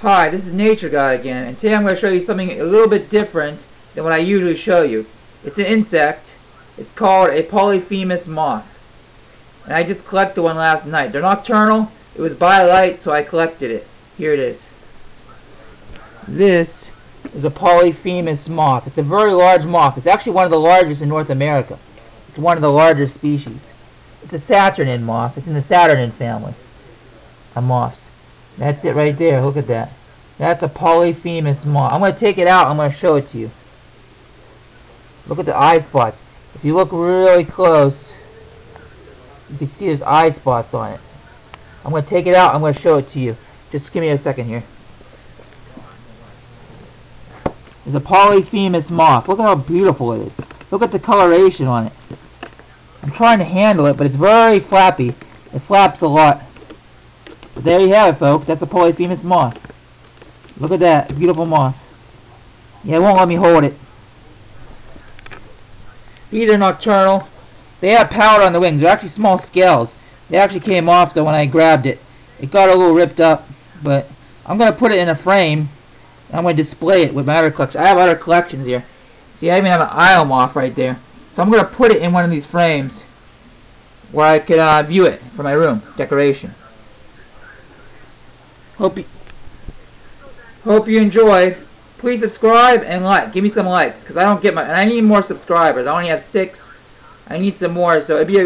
Hi, this is Nature Guy again, and today I'm going to show you something a little bit different than what I usually show you. It's an insect. It's called a polyphemus moth. And I just collected one last night. They're nocturnal. It was by light, so I collected it. Here it is. This is a polyphemus moth. It's a very large moth. It's actually one of the largest in North America. It's one of the largest species. It's a Saturniid moth. It's in the Saturnid family of moths. That's it right there. Look at that. That's a polyphemus moth. I'm going to take it out. I'm going to show it to you. Look at the eye spots. If you look really close, you can see there's eye spots on it. I'm going to take it out. I'm going to show it to you. Just give me a second here. It's a polyphemus moth. Look at how beautiful it is. Look at the coloration on it. I'm trying to handle it, but it's very flappy. It flaps a lot. But there you have it, folks. That's a polyphemus moth. Look at that. Beautiful moth. Yeah, it won't let me hold it. These are nocturnal. They have powder on the wings. They're actually small scales. They actually came off, though, when I grabbed it. It got a little ripped up, but I'm going to put it in a frame. I'm going to display it with my other collection. I have other collections here. See, I even have an Io moth right there. So I'm going to put it in one of these frames where I can uh, view it for my room decoration. Hope you, hope you enjoy. Please subscribe and like. Give me some likes because I don't get my. I need more subscribers. I only have six. I need some more, so it'd be a